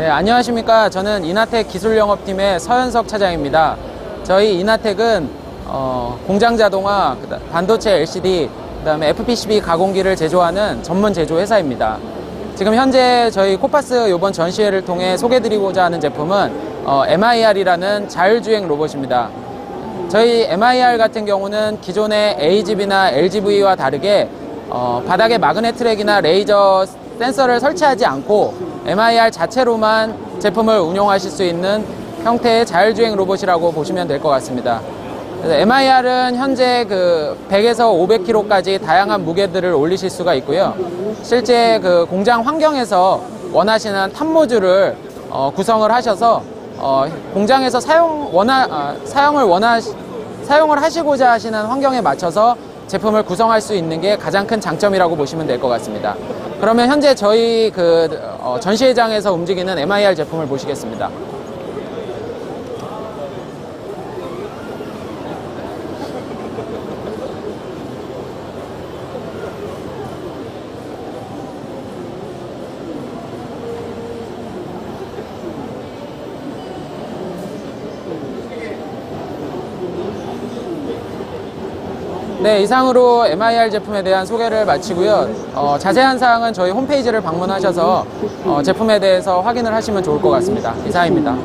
네, 안녕하십니까. 저는 이나텍 기술영업팀의 서현석 차장입니다. 저희 이나텍은 어, 공장 자동화, 반도체 LCD, 그다음에 FPCB 가공기를 제조하는 전문 제조 회사입니다. 지금 현재 저희 KOFAS 이번 전시회를 통해 소개드리고자 하는 제품은 어, MiR이라는 자율주행 로봇입니다. 저희 MiR 같은 경우는 기존의 AGV나 LGV와 다르게 어, 바닥에 magnet track이나 레이저 센서를 설치하지 않고 MIR 자체로만 제품을 운용하실 수 있는 형태의 자율주행 로봇이라고 보시면 될 것 같습니다. MIR은 현재 그 100에서 500kg까지 다양한 무게들을 올리실 수가 있고요. 실제 그 공장 환경에서 원하시는 탑모듈을 어, 구성을 하셔서 어, 공장에서 사용 원하 아, 사용을 원하 사용을 하시고자 하시는 환경에 맞춰서 제품을 구성할 수 있는 게 가장 큰 장점이라고 보시면 될 것 같습니다. 그러면 현재 저희 그 어, 전시회장에서 움직이는 MIR 제품을 보시겠습니다. 네, 이상으로 MIR 제품에 대한 소개를 마치고요. 어, 자세한 사항은 저희 홈페이지를 방문하셔서 어, 제품에 대해서 확인을 하시면 좋을 것 같습니다. 이상입니다.